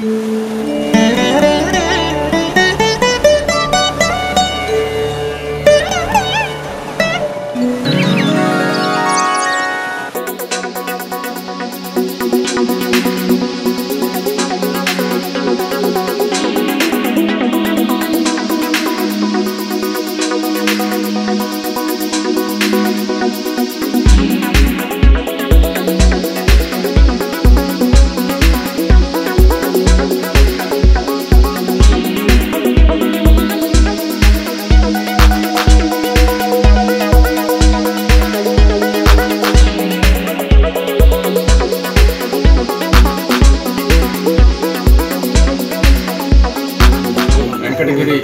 Música Venkatagiri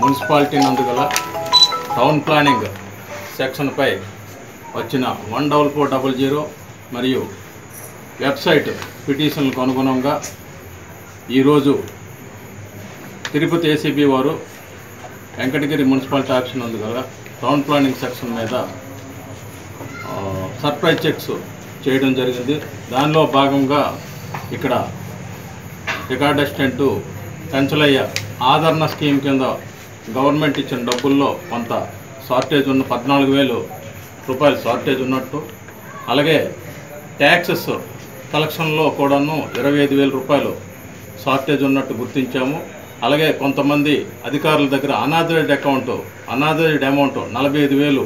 municipality నందుగల town planning సెక్షన్పై వచ్చిన one double four double zero మరియు వెబ్సైట్ పిటిషన్లకు అనుగుణంగా ఈరోజు తిరుపతి ఏసీబీ వారు వెంకటగిరి మున్సిపాలిటీ ఆఫీస్ నందుగల టౌన్ ప్లానింగ్ సెక్షన్ మీద సర్ప్రైజ్ చెక్స్ చేయడం జరిగింది. దానిలో భాగంగా ఇక్కడ రికార్డ్ అసిస్టెంట్ కంచలయ్య ఆదరణ స్కీమ్ కింద గవర్నమెంట్ ఇచ్చిన డబ్బుల్లో కొంత షార్టేజ్ ఉన్న పద్నాలుగు వేలు రూపాయలు షార్టేజ్ ఉన్నట్టు. అలాగే ట్యాక్సెస్ కలెక్షన్లో కూడాను ఇరవై ఐదు వేల రూపాయలు షార్టేజ్ ఉన్నట్టు గుర్తించాము. అలాగే కొంతమంది అధికారుల దగ్గర అనాథరైడ్ అకౌంట్ అనాథరైడ్ అమౌంట్ నలభై ఐదు వేలు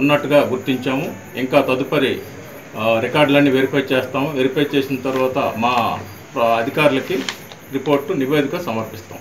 ఉన్నట్టుగా గుర్తించాము. ఇంకా తదుపరి రికార్డులన్నీ వెరిఫై చేస్తాము. వెరిఫై చేసిన తర్వాత మా అధికారులకి రిపోర్టు నివేదిక సమర్పిస్తాం.